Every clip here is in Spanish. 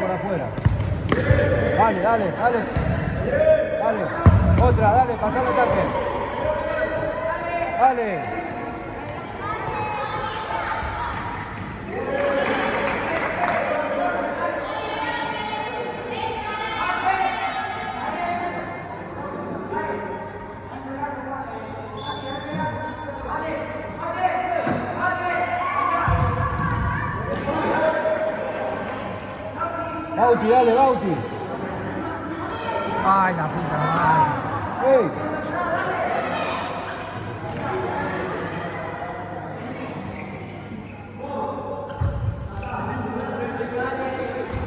por afuera. Dale, dale, dale. Dale. Otra, dale, pasar el ataque. Dale. Bauti, dale, Bauti. Ay, la puta madre. ¡Ey!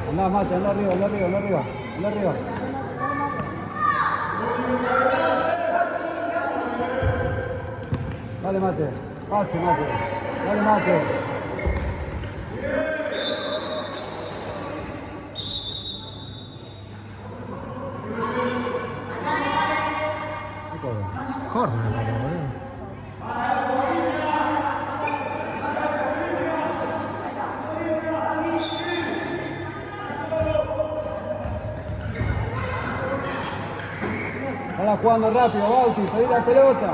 Anda, mate, anda arriba, anda arriba, anda arriba, anda arriba. Dale, mate. Pase, mate. Dale, mate. Jugando rápido, Bauti, pedí la pelota.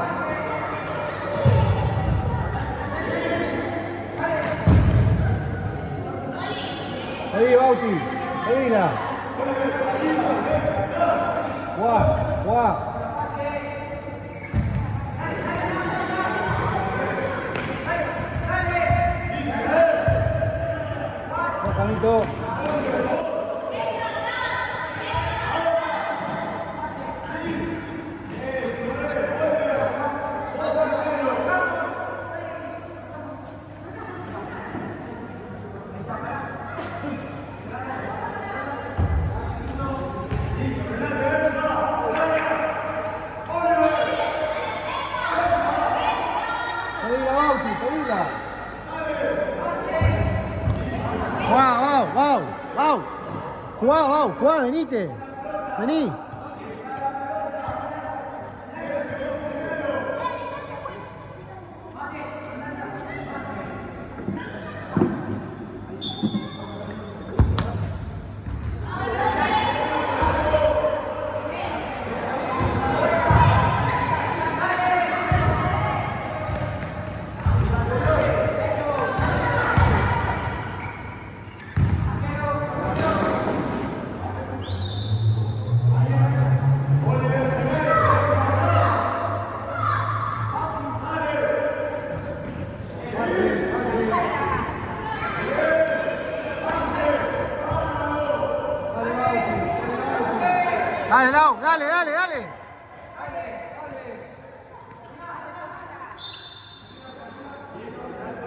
Pedí, Bauti, pedila. Guá, guá. Juanito. 見て何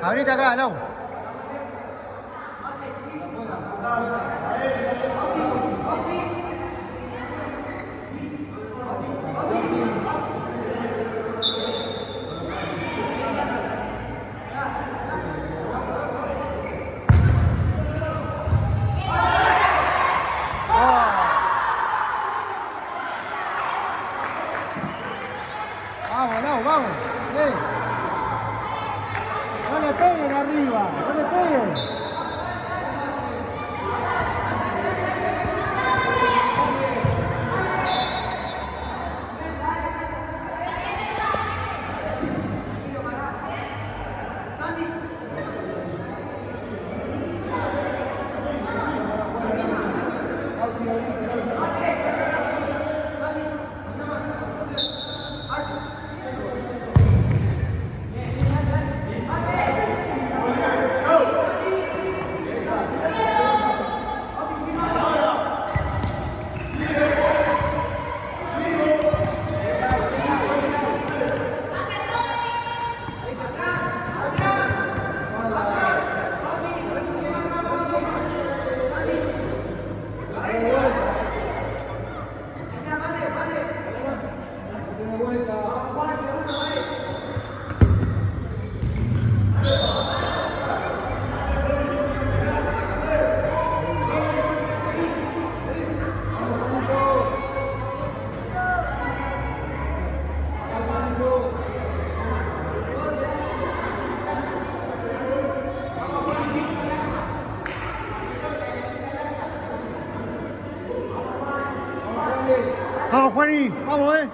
Abrite acá, Lau. Vamos, Juaní, vamos, eh.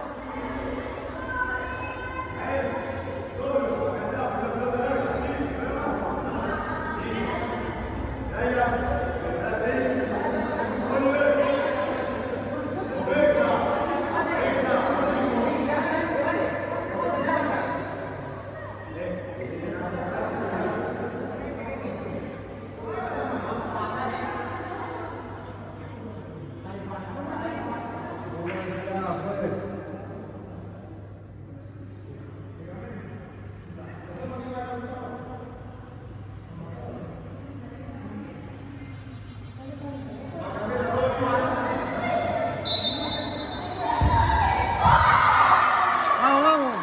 Vamos, vamos.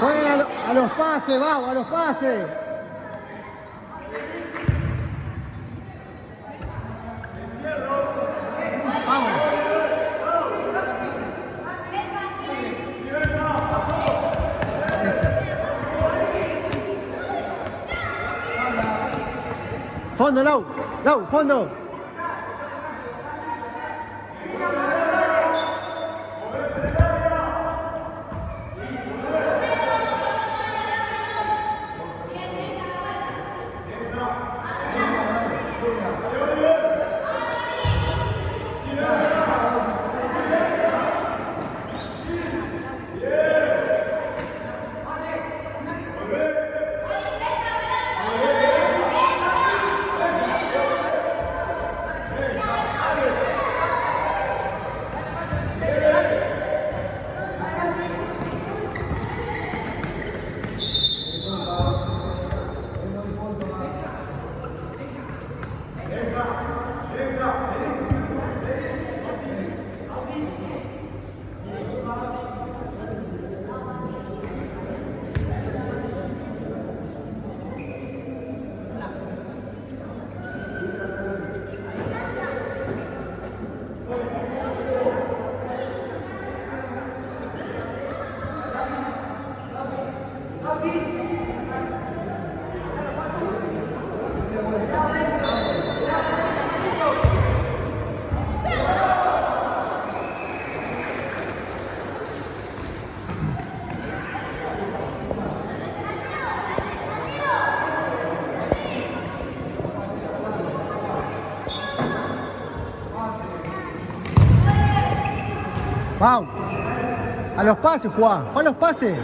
Jueguen a, lo- a los vamos, a los pases. Fondo, Lau. Lau, fondo. A los pases, Juan. Juan, los pases.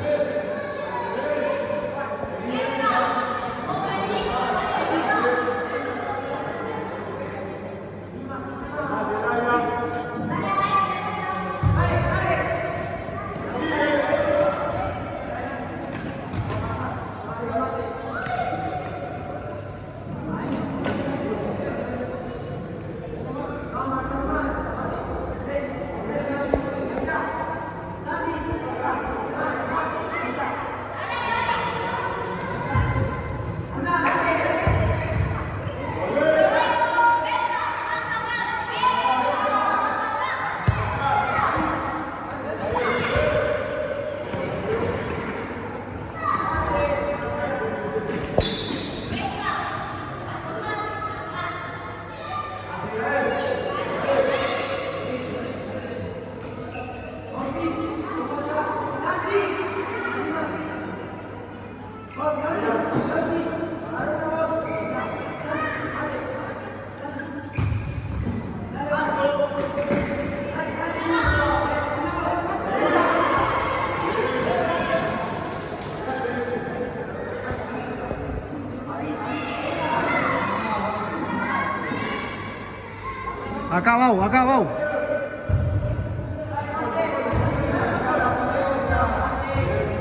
Acá, Bau.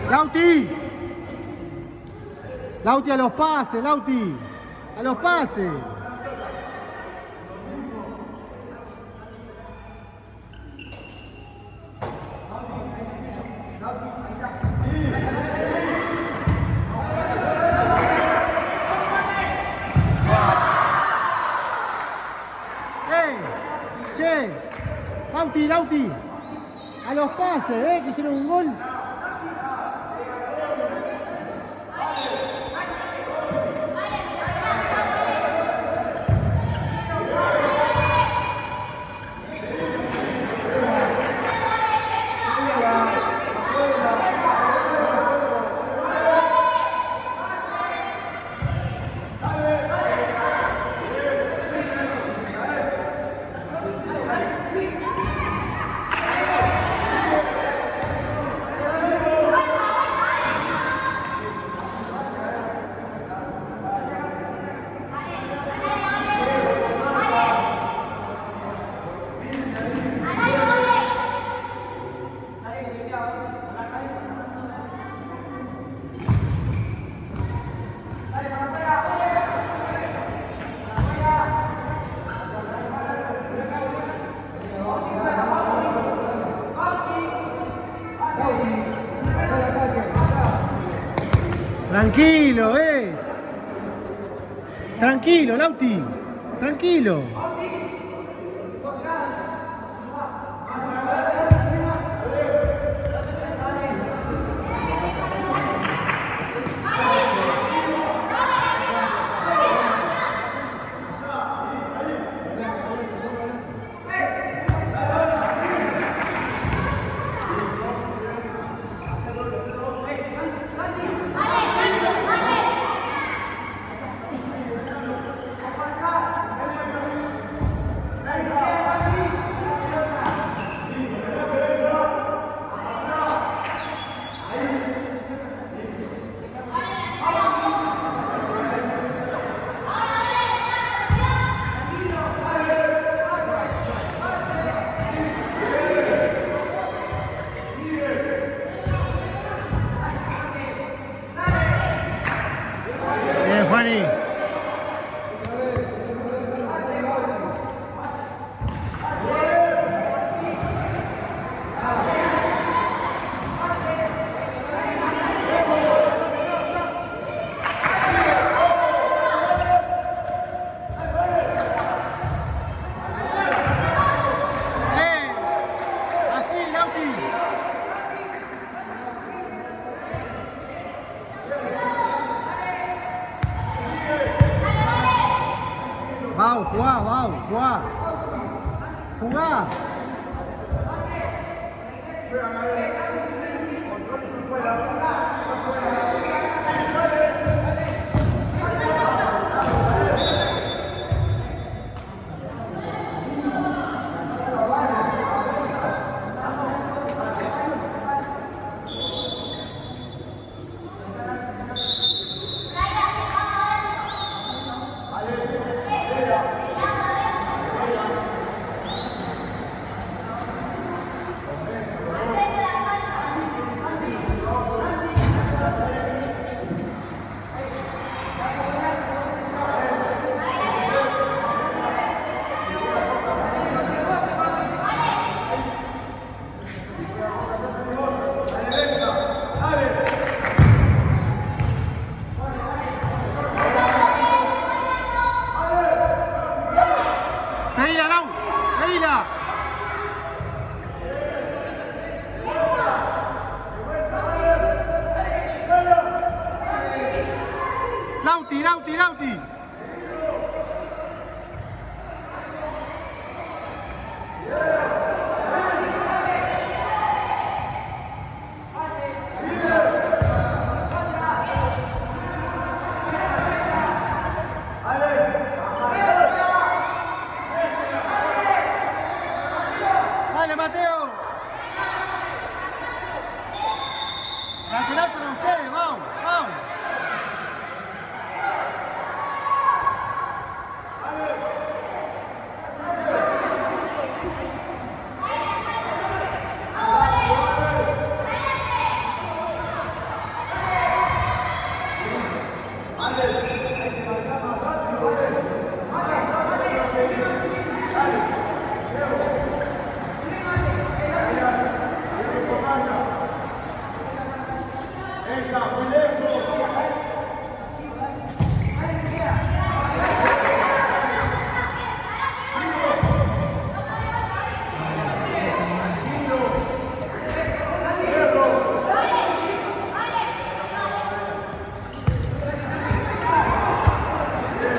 Lauti. Lauti a los pases, Lauti. A los pases. A los pases, ¿eh? Que hicieron un gol. Tranquilo, eh. Tranquilo, Lauti. Tranquilo. Bien, Juani. ¡Eh! Así, Lauti. Vamos, jugá, vamos, jugá. Jugá. Lauti, Lauti. Dale, Mateo. Lateral para ustedes, vamos, vamos.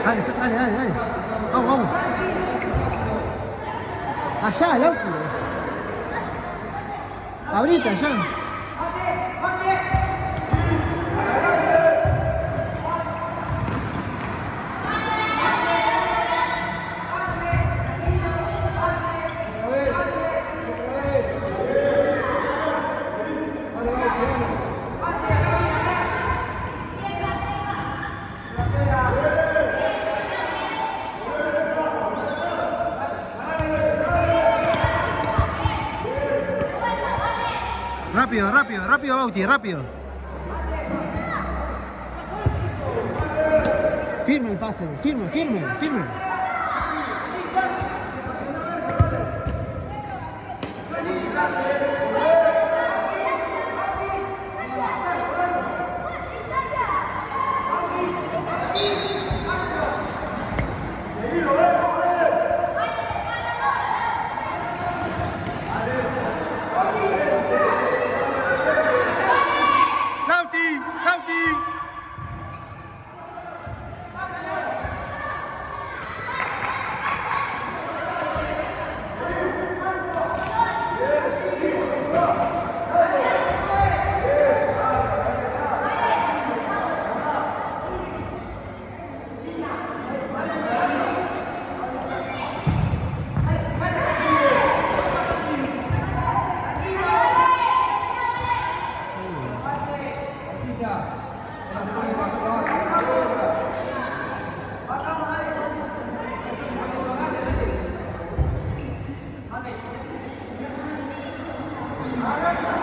Dale, dale, dale, dale. Vamos, vamos. Allá, loco. Ahorita, allá. Rápido, rápido, rápido, Bauti, rápido. Firme el pase, firme, firme, firme. Bravo, eh,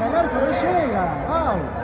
acelera quando chega. Vamos.